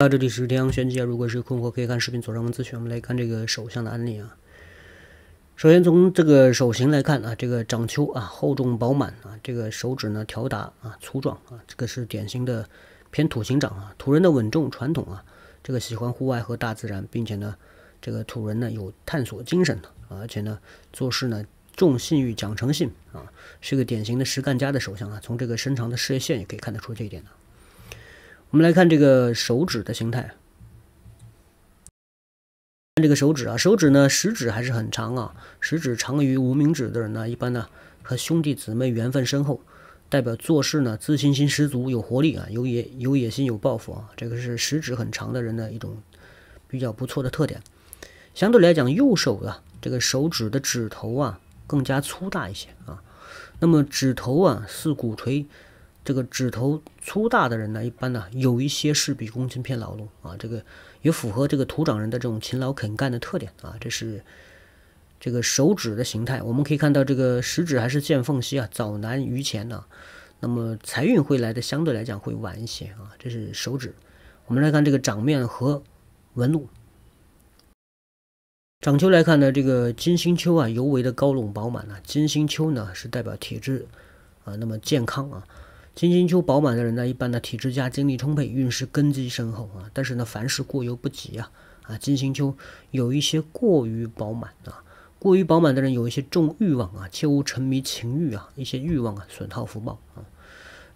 啊，这里是天阳玄机啊。如果是困惑，可以看视频左上方咨询。我们来看这个手相的案例啊。首先从这个手型来看啊，这个掌丘啊厚重饱满啊，这个手指呢条达啊粗壮啊，这个是典型的偏土型掌啊。土人的稳重传统啊，这个喜欢户外和大自然，并且呢，这个土人呢有探索精神的，而且呢做事呢重信誉讲诚信啊，是个典型的实干家的手相啊。从这个伸长的事业线也可以看得出这一点的。我们来看这个手指的形态，看这个手指啊，手指呢食指还是很长啊，食指长于无名指的人呢，一般呢和兄弟姊妹缘分深厚，代表做事呢自信心十足，有活力啊，有野有野心有抱负啊，这个是食指很长的人的一种比较不错的特点。相对来讲，右手啊这个手指的指头啊更加粗大一些啊，那么指头啊似鼓槌。这个指头粗大的人呢，一般呢有一些事必躬亲偏劳碌啊，这个也符合这个土长人的这种勤劳肯干的特点啊。这是这个手指的形态，我们可以看到这个食指还是见缝隙啊，早难于前呢。那么财运会来的相对来讲会晚一些啊。这是手指，我们来看这个掌面和纹路。掌丘来看呢，这个金星丘啊尤为的高隆饱满啊。金星丘呢是代表体质啊，那么健康啊。金星丘饱满的人呢，一般呢体质佳，精力充沛，运势根基深厚啊。但是呢，凡事过犹不及啊啊！金星丘有一些过于饱满啊，过于饱满的人有一些重欲望啊，切勿沉迷情欲啊，一些欲望啊损耗福报啊。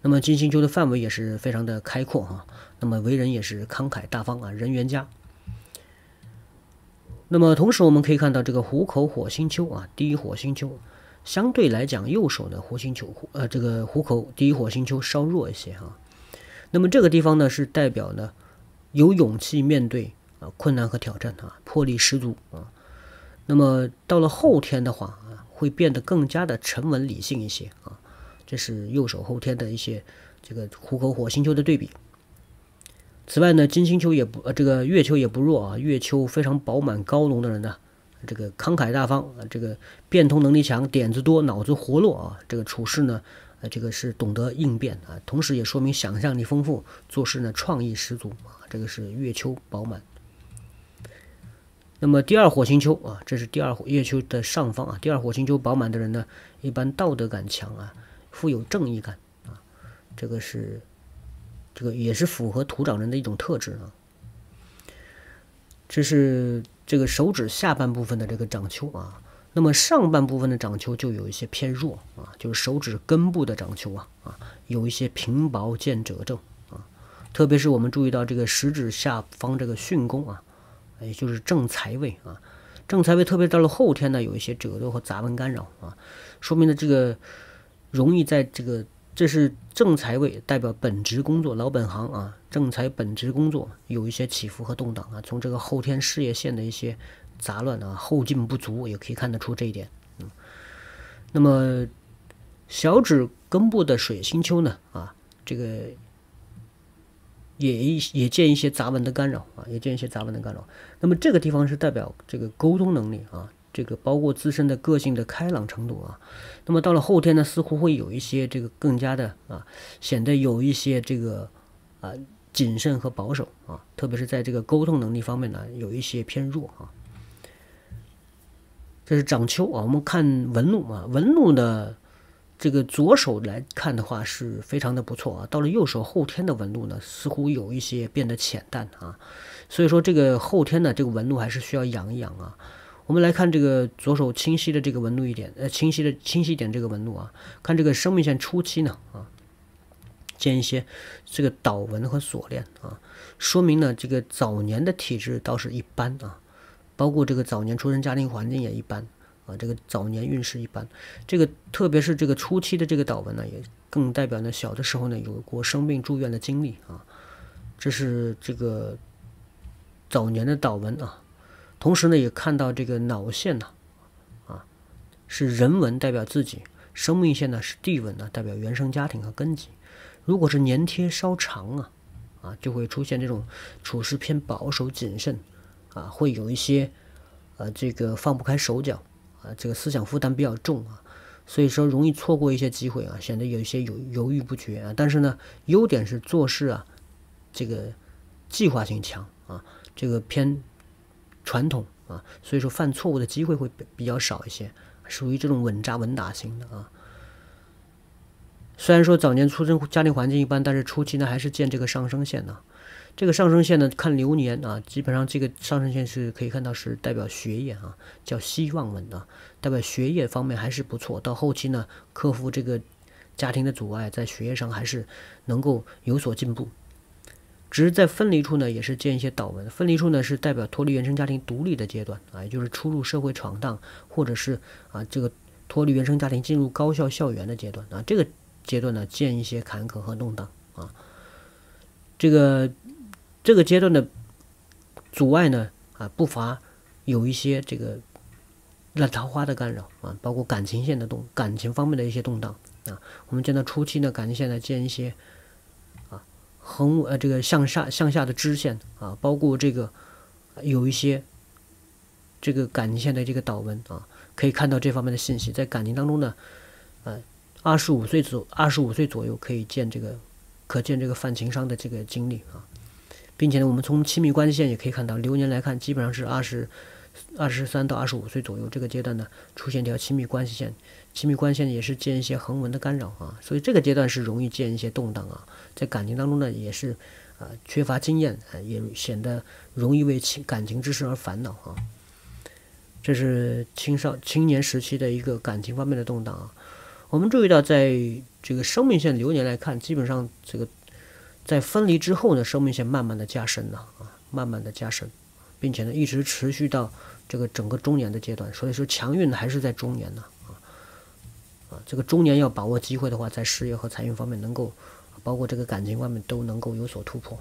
那么金星丘的范围也是非常的开阔哈，那么为人也是慷慨大方啊，人缘佳。那么同时我们可以看到这个虎口火星丘啊，第一火星丘。相对来讲，右手的火星球，呃，这个虎口第一火星球稍弱一些哈。那么这个地方呢，是代表呢有勇气面对啊困难和挑战啊，魄力十足啊。那么到了后天的话啊，会变得更加的沉稳理性一些啊。这是右手后天的一些这个虎口火星球的对比。此外呢，金星球也不，呃，这个月球也不弱啊，月球非常饱满高隆的人呢。这个慷慨大方啊，这个变通能力强，点子多，脑子活络啊，这个处事呢，呃，这个是懂得应变啊，同时也说明想象力丰富，做事呢创意十足啊，这个是月球饱满。那么第二火星丘啊，这是第二月球的上方啊，第二火星丘饱满的人呢，一般道德感强啊，富有正义感啊，这个是这个也是符合土长人的一种特质啊，这是。这个手指下半部分的这个掌丘啊，那么上半部分的掌丘就有一些偏弱啊，就是手指根部的掌丘啊啊，有一些平薄见褶皱啊，特别是我们注意到这个食指下方这个巽宫啊，也就是正财位啊，正财位特别到了后天呢，有一些褶皱和杂纹干扰啊，说明了这个容易在这个。这是正财位，代表本职工作老本行啊。正财本职工作有一些起伏和动荡啊。从这个后天事业线的一些杂乱啊，后劲不足，也可以看得出这一点。嗯，那么小指根部的水星丘呢？啊，这个也也见一些杂纹的干扰啊，也见一些杂纹的干扰。那么这个地方是代表这个沟通能力啊。这个包括自身的个性的开朗程度啊，那么到了后天呢，似乎会有一些这个更加的啊，显得有一些这个啊谨慎和保守啊，特别是在这个沟通能力方面呢，有一些偏弱啊。这是掌丘啊，我们看纹路啊，纹路的这个左手来看的话是非常的不错啊，到了右手后天的纹路呢，似乎有一些变得浅淡啊，所以说这个后天呢，这个纹路还是需要养一养啊。我们来看这个左手清晰的这个纹路一点，呃，清晰的清晰点这个纹路啊，看这个生命线初期呢，啊，见一些这个倒纹和锁链啊，说明呢这个早年的体质倒是一般啊，包括这个早年出生家庭环境也一般啊，这个早年运势一般，这个特别是这个初期的这个倒纹呢，也更代表呢小的时候呢有过生病住院的经历啊，这是这个早年的倒纹啊。同时呢，也看到这个脑线呢，啊，是人文代表自己；生命线呢是地纹呢，代表原生家庭和根基。如果是粘贴稍长啊，啊，就会出现这种处事偏保守谨慎，啊，会有一些呃这个放不开手脚啊，这个思想负担比较重啊，所以说容易错过一些机会啊，显得有一些犹犹豫不决啊。但是呢，优点是做事啊，这个计划性强啊，这个偏传统啊，所以说犯错误的机会会比较少一些，属于这种稳扎稳打型的啊。虽然说早年出生家庭环境一般，但是初期呢还是见这个上升线呢。这个上升线呢，看流年啊，基本上这个上升线是可以看到是代表学业啊，叫希望稳啊，代表学业方面还是不错。到后期呢，克服这个家庭的阻碍，在学业上还是能够有所进步。只是在分离处呢，也是见一些倒纹。分离处呢，是代表脱离原生家庭独立的阶段啊，也就是出入社会闯荡，或者是啊这个脱离原生家庭进入高校校园的阶段啊。这个阶段呢，见一些坎坷和动荡啊。这个。这个阶段的阻碍呢，啊，不乏有一些这个烂桃花的干扰啊，包括感情线的动，感情方面的一些动荡啊。我们见到初期呢，感情线呢见一些横呃这个向下向下的支线啊，包括这个有一些这个感情线的这个导纹啊，可以看到这方面的信息。在感情当中呢，呃，二十五岁左二十五岁左右可以见这个可见这个泛情商的这个经历啊。并且呢，我们从亲密关系线也可以看到，流年来看，基本上是二十二十三到二十五岁左右这个阶段呢，出现一条亲密关系线，亲密关系线也是见一些横纹的干扰啊，所以这个阶段是容易见一些动荡啊，在感情当中呢，也是啊缺乏经验啊，也显得容易为情感情之事而烦恼啊，这是青少青年时期的一个感情方面的动荡啊。我们注意到，在这个生命线流年来看，基本上这个。在分离之后呢，生命线慢慢的加深了啊，慢慢的加深，并且呢，一直持续到这个整个中年的阶段。所以说，强运还是在中年呢啊啊，这个中年要把握机会的话，在事业和财运方面能够，包括这个感情方面都能够有所突破。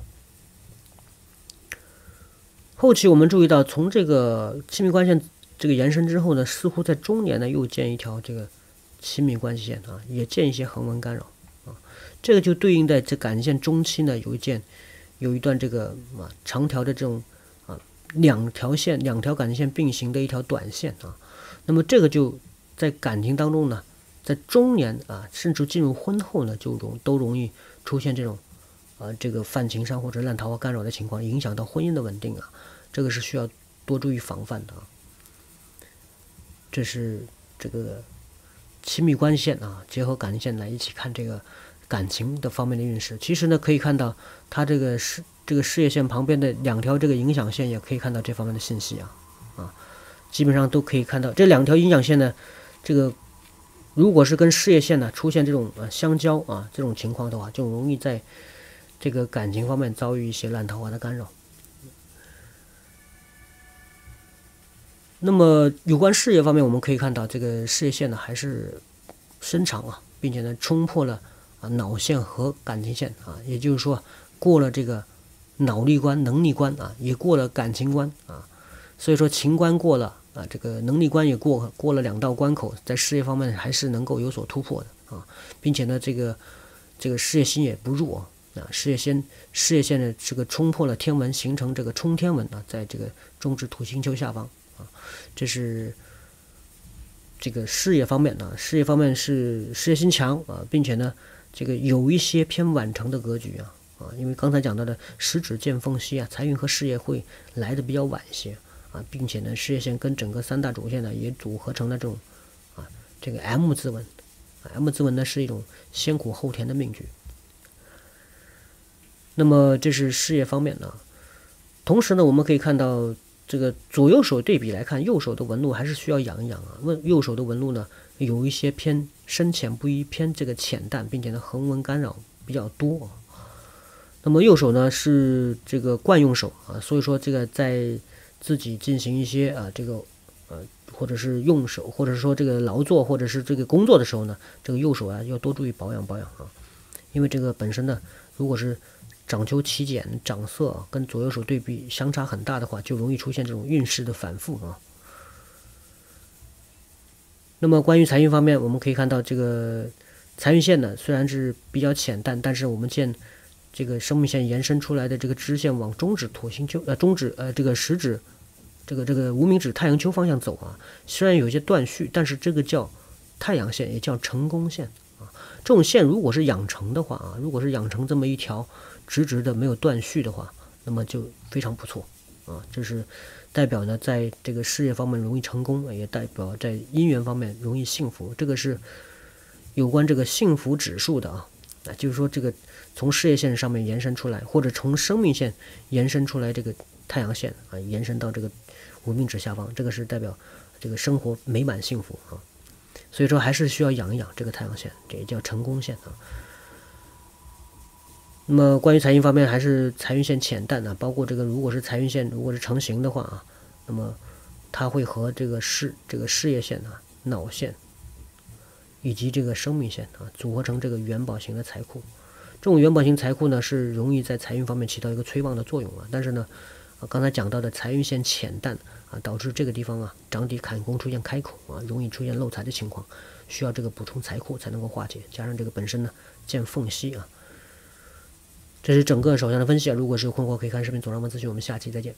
后期我们注意到，从这个亲密关系这个延伸之后呢，似乎在中年呢又建一条这个亲密关系线啊，也建一些横纹干扰啊。这个就对应在这感情线中期呢，有一件，有一段这个啊长条的这种两条线两条感情线并行的一条短线啊，那么这个就在感情当中呢，在中年啊甚至进入婚后呢，就容都容易出现这种啊这个犯情伤或者烂桃花干扰的情况，影响到婚姻的稳定啊，这个是需要多注意防范的啊。这是这个亲密关系线啊，结合感情线来一起看这个。感情的方面的运势，其实呢可以看到，它这个事这个事业线旁边的两条这个影响线，也可以看到这方面的信息啊啊，基本上都可以看到这两条影响线呢，这个如果是跟事业线呢出现这种呃相交啊这种情况的话，就容易在这个感情方面遭遇一些烂桃花的干扰。那么有关事业方面，我们可以看到这个事业线呢还是伸长啊，并且呢冲破了。啊，脑线和感情线啊，也就是说，过了这个脑力关、能力关啊，也过了感情关啊，所以说情关过了啊，这个能力关也过过了两道关口，在事业方面还是能够有所突破的啊，并且呢，这个这个事业心也不弱啊，事业线事业线呢，这个冲破了天文，形成这个冲天文啊，在这个中指土星球下方啊，这是这个事业方面啊，事业方面是事业心强啊，并且呢。这个有一些偏晚成的格局啊啊，因为刚才讲到的十指见缝隙啊，财运和事业会来的比较晚些啊，并且呢，事业线跟整个三大主线呢也组合成了这种啊这个 M 字纹，M 字纹呢是一种先苦后甜的命局。那么这是事业方面的，同时呢，我们可以看到这个左右手对比来看，右手的纹路还是需要养一养啊。问右手的纹路呢？有一些偏深浅不一，偏这个浅淡，并且呢横纹干扰比较多啊。那么右手呢是这个惯用手啊，所以说这个在自己进行一些啊这个呃或者是用手，或者说这个劳作或者是这个工作的时候呢，这个右手啊要多注意保养保养啊，因为这个本身呢如果是掌丘起减掌色跟左右手对比相差很大的话，就容易出现这种运势的反复啊。那么关于财运方面，我们可以看到这个财运线呢，虽然是比较浅淡，但是我们见这个生命线延伸出来的这个支线往中指土星丘呃中指呃这个食指这个这个无名指太阳丘方向走啊，虽然有些断续，但是这个叫太阳线，也叫成功线啊。这种线如果是养成的话啊，如果是养成这么一条直直的没有断续的话，那么就非常不错啊。这是代表呢，在这个事业方面容易成功，也代表在姻缘方面容易幸福。这个是有关这个幸福指数的啊。啊，就是说这个从事业线上面延伸出来，或者从生命线延伸出来，这个太阳线啊，延伸到这个无名指下方，这个是代表这个生活美满幸福啊。所以说还是需要养一养这个太阳线，这也叫成功线啊。那么关于财运方面，还是财运线浅淡啊，包括这个如果是财运线如果是成型的话啊，那么它会和这个事这个事业线啊、脑线。以及这个生命线啊，组合成这个元宝型的财库。这种元宝型财库呢，是容易在财运方面起到一个催旺的作用啊。但是呢，啊刚才讲到的财运线浅淡啊，导致这个地方啊掌底坎宫出现开口啊，容易出现漏财的情况，需要这个补充财库才能够化解。加上这个本身呢见缝隙啊，这是整个手相的分析。如果是有困惑，可以看视频左上方咨询。我们下期再见。